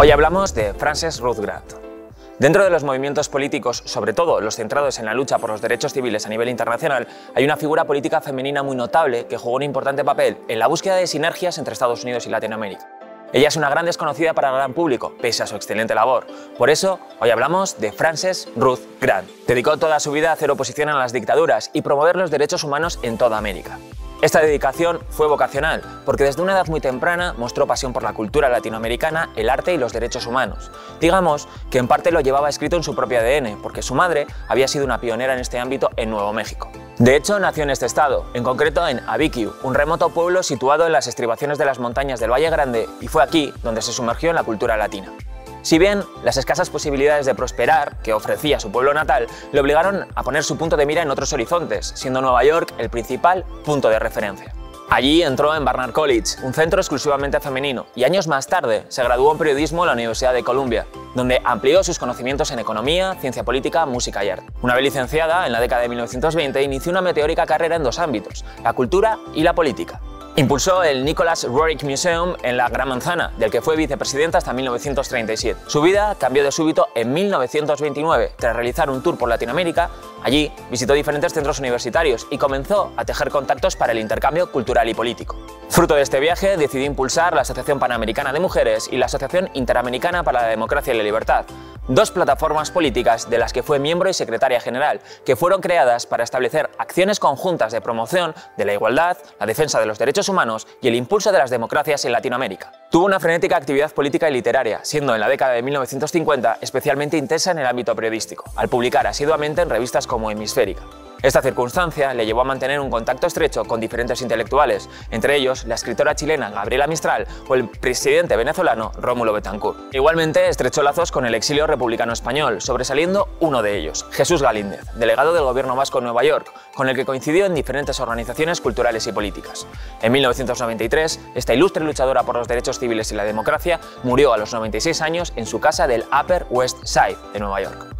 Hoy hablamos de Frances Ruth Grant. Dentro de los movimientos políticos, sobre todo los centrados en la lucha por los derechos civiles a nivel internacional, hay una figura política femenina muy notable que jugó un importante papel en la búsqueda de sinergias entre Estados Unidos y Latinoamérica. Ella es una gran desconocida para el gran público, pese a su excelente labor. Por eso, hoy hablamos de Frances Ruth Grant. Dedicó toda su vida a hacer oposición a las dictaduras y promover los derechos humanos en toda América. Esta dedicación fue vocacional, porque desde una edad muy temprana mostró pasión por la cultura latinoamericana, el arte y los derechos humanos. Digamos que en parte lo llevaba escrito en su propio ADN, porque su madre había sido una pionera en este ámbito en Nuevo México. De hecho, nació en este estado, en concreto en Abiquiu, un remoto pueblo situado en las estribaciones de las montañas del Valle Grande, y fue aquí donde se sumergió en la cultura latina. Si bien las escasas posibilidades de prosperar que ofrecía su pueblo natal le obligaron a poner su punto de mira en otros horizontes, siendo Nueva York el principal punto de referencia. Allí entró en Barnard College, un centro exclusivamente femenino, y años más tarde se graduó en periodismo en la Universidad de Columbia, donde amplió sus conocimientos en economía, ciencia política, música y arte. Una vez licenciada, en la década de 1920 inició una meteórica carrera en dos ámbitos, la cultura y la política. Impulsó el Nicholas Roerich Museum en la Gran Manzana, del que fue vicepresidenta hasta 1937. Su vida cambió de súbito en 1929, tras realizar un tour por Latinoamérica. Allí visitó diferentes centros universitarios y comenzó a tejer contactos para el intercambio cultural y político. Fruto de este viaje, decidió impulsar la Asociación Panamericana de Mujeres y la Asociación Interamericana para la Democracia y la Libertad, dos plataformas políticas de las que fue miembro y secretaria general, que fueron creadas para establecer acciones conjuntas de promoción de la igualdad, la defensa de los derechos humanos y el impulso de las democracias en Latinoamérica. Tuvo una frenética actividad política y literaria, siendo en la década de 1950 especialmente intensa en el ámbito periodístico, al publicar asiduamente en revistas como Hemisférica. Esta circunstancia le llevó a mantener un contacto estrecho con diferentes intelectuales, entre ellos la escritora chilena Gabriela Mistral o el presidente venezolano Rómulo Betancourt. Igualmente estrechó lazos con el exilio republicano español, sobresaliendo uno de ellos, Jesús Galíndez, delegado del gobierno vasco en Nueva York, con el que coincidió en diferentes organizaciones culturales y políticas. En 1993, esta ilustre luchadora por los derechos civiles y la democracia murió a los 96 años en su casa del Upper West Side de Nueva York.